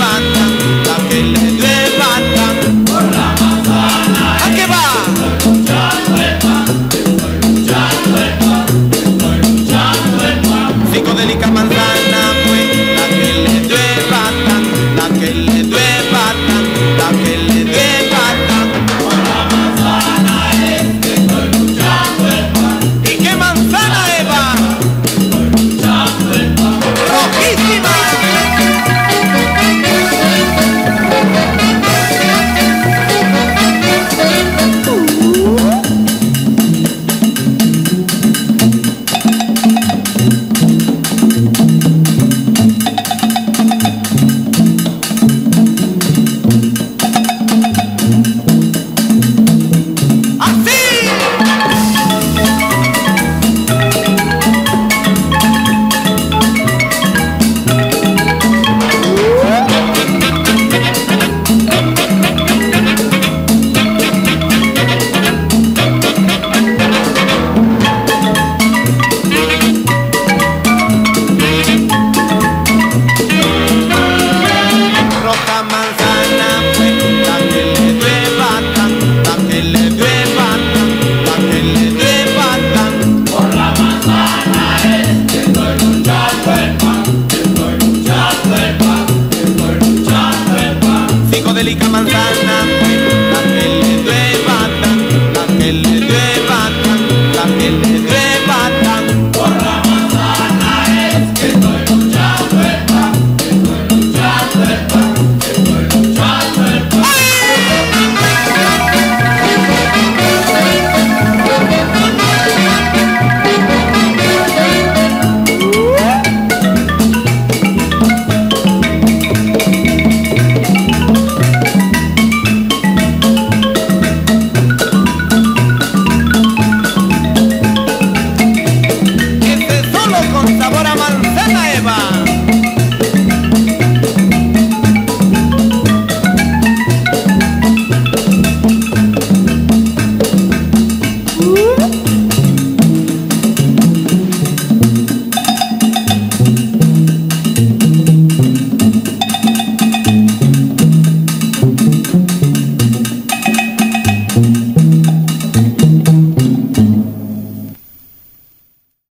levanta. con sabor